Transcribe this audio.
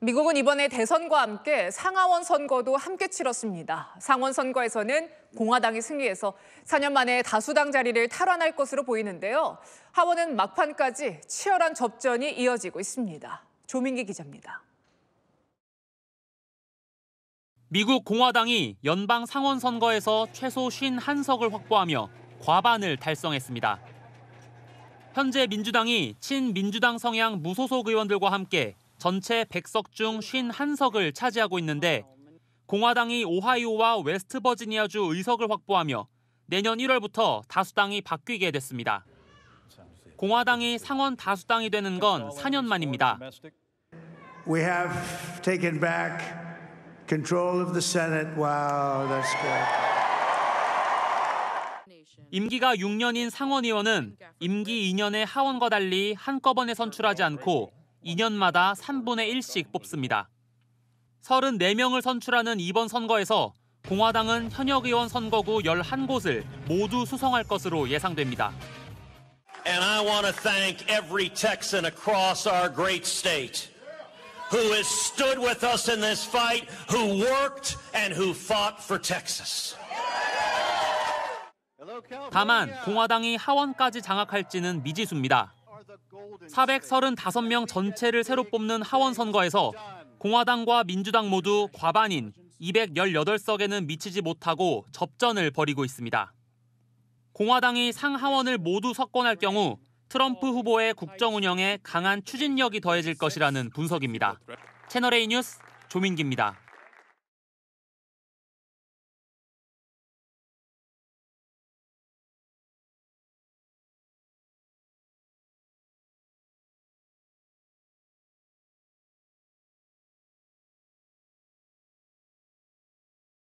미국은 이번에 대선과 함께 상하원 선거도 함께 치렀습니다. 상원 선거에서는 공화당이 승리해서 4년 만에 다수당 자리를 탈환할 것으로 보이는데요. 하원은 막판까지 치열한 접전이 이어지고 있습니다. 조민기 기자입니다. 미국 공화당이 연방 상원 선거에서 최소 51석을 확보하며 과반을 달성했습니다. 현재 민주당이 친민주당 성향 무소속 의원들과 함께 전체 100석 중 51석을 차지하고 있는데 공화당이 오하이오와 웨스트버지니아주 의석을 확보하며 내년 1월부터 다수당이 바뀌게 됐습니다. 공화당이 상원 다수당이 되는 건 4년 만입니다. We have taken back control of the Senate. Wow, that's good. 임기가 6년인 상원의원은 임기 2년의 하원과 달리 한꺼번에 선출하지 않고 2년마다 3분의 1씩 뽑습니다. 34명을 선출하는 이번 선거에서 공화당은 현역 의원 선거구 11곳을 모두 수성할 것으로 예상됩니다. And I want to thank every Texan across our great state who has stood with us in this fight, who worked and who fought for Texas. 다만 공화당이 하원까지 장악할지는 미지수입니다. 435명 전체를 새로 뽑는 하원 선거에서 공화당과 민주당 모두 과반인 218석에는 미치지 못하고 접전을 벌이고 있습니다. 공화당이 상하원을 모두 석권할 경우 트럼프 후보의 국정 운영에 강한 추진력이 더해질 것이라는 분석입니다. 채널A 뉴스 조민기입니다.